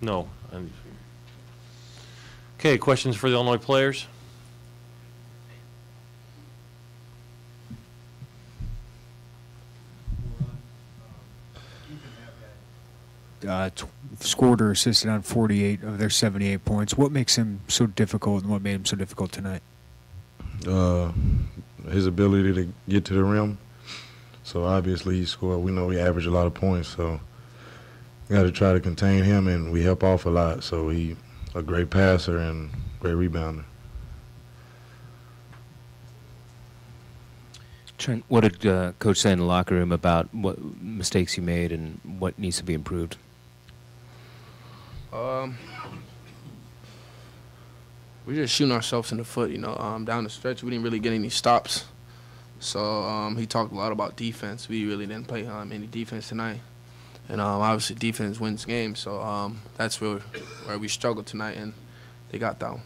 No. Okay, questions for the Illinois players? uh, tw- scored or assisted on 48 of their 78 points. What makes him so difficult, and what made him so difficult tonight? uh, his ability to get to the rim. So obviously he scored. We know he averaged a lot of points, so we got to try to contain him, and we help off a lot. So he a great passer and great rebounder. Trent, what did uh, Coach say in the locker room about what mistakes you made and what needs to be improved? Um, we're just shooting ourselves in the foot, you know. Um, down the stretch, we didn't really get any stops. So um, he talked a lot about defense. We really didn't play um, any defense tonight, and um, obviously defense wins games. So um, that's where where we struggled tonight, and they got that one.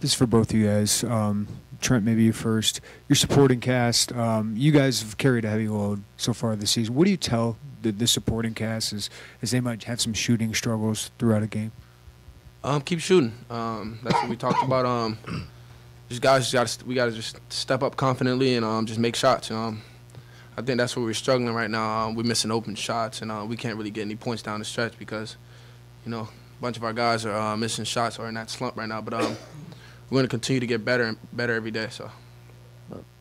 This is for both of you guys. Um, Trent, maybe you first. Your supporting cast, um, you guys have carried a heavy load so far this season. What do you tell the, the supporting cast as, as they might have some shooting struggles throughout a game? Um, keep shooting. Um, that's what we talked about. Um, just guys, got to we got to just step up confidently and um, just make shots. Um, I think that's where we're struggling right now. Um, we're missing open shots, and uh, we can't really get any points down the stretch because, you know, a bunch of our guys are uh, missing shots or in that slump right now. But um, we're going to continue to get better and better every day. So.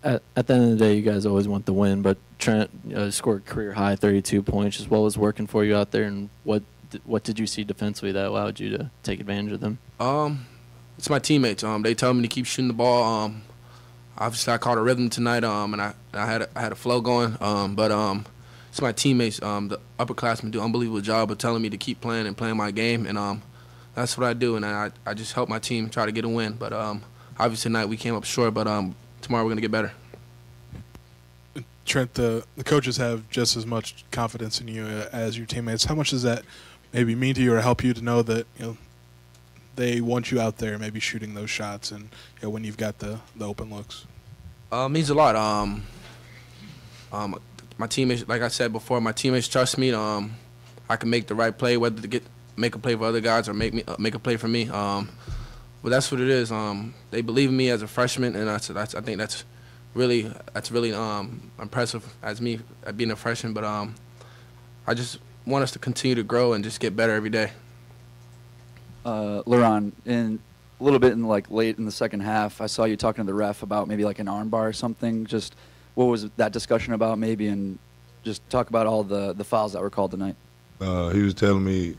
At, at the end of the day, you guys always want the win, but Trent uh, scored career high 32 points. Just what was working for you out there, and what what did you see defensively that allowed you to take advantage of them? Um, it's my teammates. Um, they tell me to keep shooting the ball. Um, obviously I caught a rhythm tonight. Um, and I, I had a, I had a flow going. Um, but um, it's my teammates. Um, the upperclassmen do an unbelievable job of telling me to keep playing and playing my game. And um, that's what I do. And I, I just help my team try to get a win. But um, obviously tonight we came up short. But um, tomorrow we're gonna get better. Trent, the, the coaches have just as much confidence in you uh, as your teammates. How much does that maybe mean to you or help you to know that you know they want you out there, maybe shooting those shots, and you know, when you've got the, the open looks? Uh, means a lot. Um, um, my teammates, like I said before, my teammates trust me. Um, I can make the right play, whether to get make a play for other guys or make me uh, make a play for me. Um, but that's what it is. Um, they believe in me as a freshman, and that's, that's I think that's really that's really um, impressive as me at being a freshman. But um, I just want us to continue to grow and just get better every day. uh, Leron, in a little bit in like late in the second half, I saw you talking to the ref about maybe like an armbar or something. Just what was that discussion about, maybe, and just talk about all the the fouls that were called tonight. Uh, he was telling me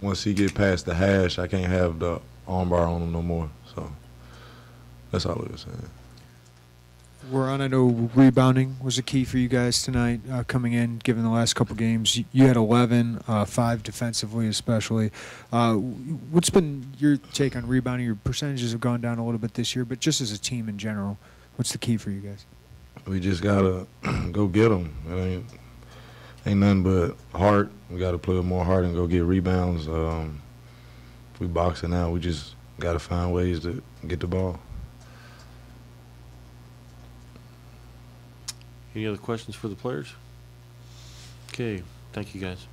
once he get past the hash, I can't have the armbar on him no more. So that's all he was saying. Leron. I know rebounding was a key for you guys tonight uh, coming in, given the last couple games. You, had 11, uh, five defensively, especially. Uh, what's been your take on rebounding? Your percentages have gone down a little bit this year, but just as a team in general, what's the key for you guys? We just gotta go get them. It ain't ain't nothing but heart. We gotta play with more heart and go get rebounds. Um, we boxing out, we just gotta find ways to get the ball. Any other questions for the players? Okay, thank you, guys.